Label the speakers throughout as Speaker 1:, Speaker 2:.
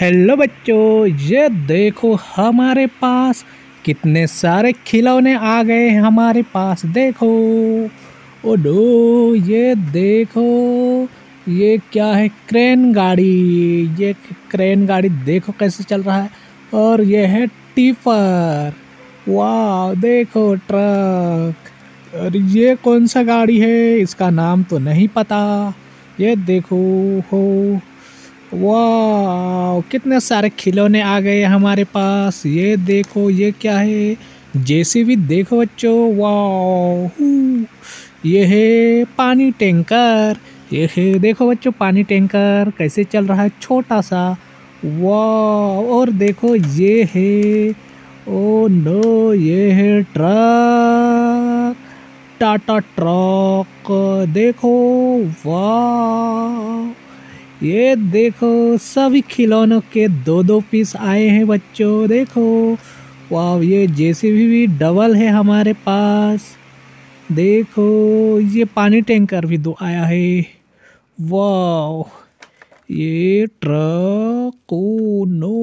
Speaker 1: Hello बच्चों, ये देखो हमारे पास कितने सारे खिलौने आ गए हैं हमारे पास, देखो। ओ डो ये देखो, ये क्या है, क्रेन गाड़ी। ये क्रेन गाड़ी देखो कैसे चल रहा है। और ये है टिपर वाह देखो ट्रक। और ये कौन सा गाड़ी है, इसका नाम तो नहीं पता। ये देखो, हो। वाह कितने सारे खिलौने आ गए हमारे पास। ये देखो, ये क्या है? जैसे भी देखो बच्चों वाह ये है पानी टैंकर। ये है, देखो बच्चों, पानी टैंकर कैसे चल रहा है छोटा सा वाह और देखो, ये है, ओ नो, ये है ट्रक। टाटा ट्रक, देखो वाह ये देखो, सभी खिलौनों के दो दो पीस आए हैं बच्चों, देखो। वाह ये जेसीबी भी डबल है हमारे पास। देखो, ये पानी टैंकर भी दो आया है। वाह ये ट्रक, ओ नो।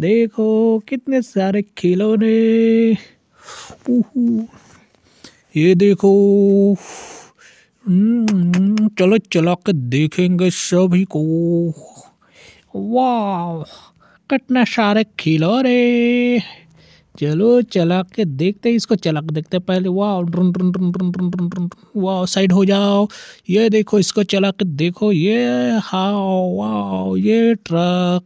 Speaker 1: देखो, कितने सारे खिलौने। ये देखो चलो चला के देखेंगे सभी को। वाह, कितने सारे खिलौने। चलो चला के देखते इसको चला के देखते पहले। वाह ड्रन ड्रन ड्रन ड्रन ड्रन ड्रन ड्रन वाह, साइड हो जाओ। ये देखो, इसको चला के देखो। ये हाँ वाह, ये ट्रक।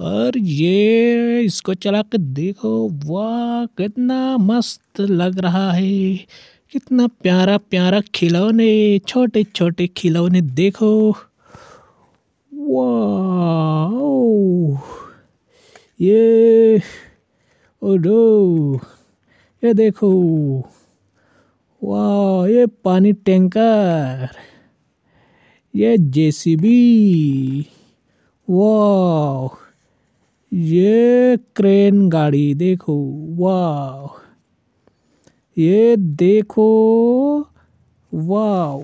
Speaker 1: और ये, इसको चला के देखो। वाह, कितना मस्त लग रहा है। कितना प्यारा प्यारा खिलौने, छोटे छोटे खिलौने देखो। वाह ये ओडो ये देखो। वाह ये पानी टैंकर, ये जेसीबी वाह ये क्रेन गाड़ी देखो। वाह ये देखो वाह